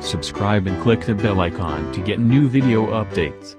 Subscribe and click the bell icon to get new video updates.